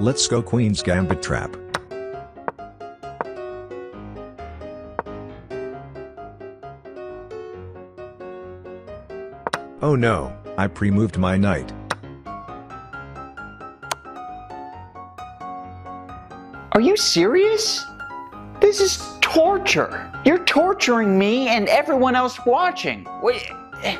Let's go Queen's Gambit Trap. Oh no, I pre-moved my knight. Are you serious? This is torture. You're torturing me and everyone else watching. Wait. Eh,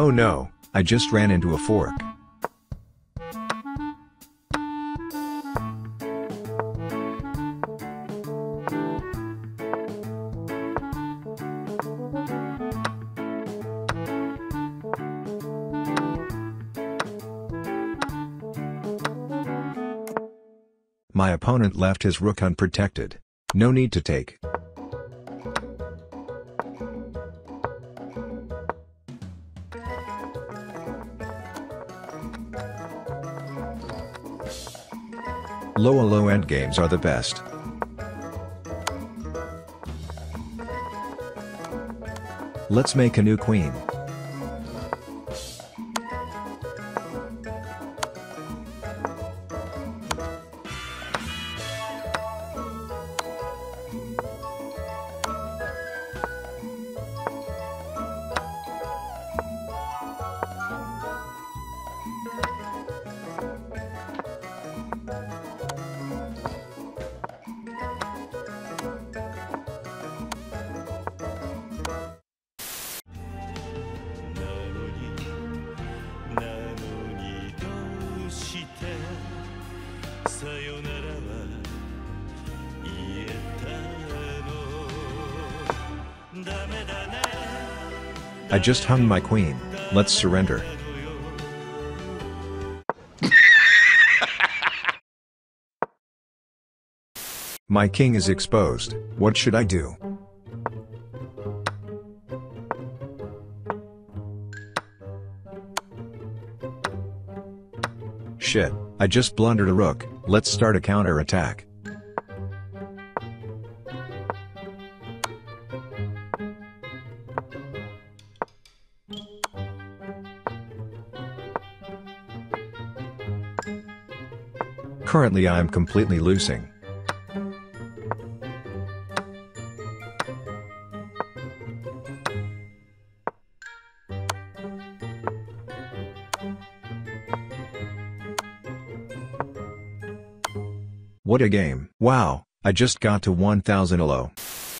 Oh no, I just ran into a fork. My opponent left his rook unprotected. No need to take. Low low end games are the best. Let's make a new queen. I just hung my queen, let's surrender. my king is exposed, what should I do? Shit, I just blundered a rook, let's start a counter-attack. Currently I am completely losing. What a game. Wow, I just got to 1000 elo.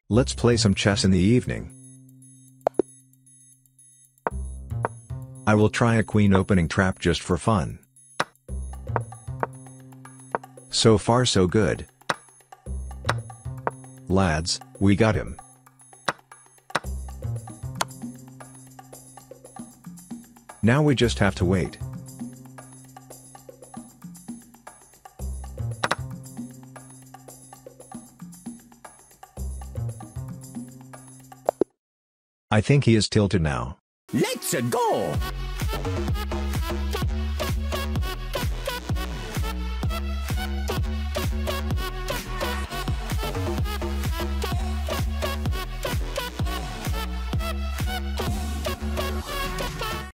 Let's play some chess in the evening. I will try a queen opening trap just for fun. So far so good. Lads, we got him. Now we just have to wait. I think he is tilted now. Let's go!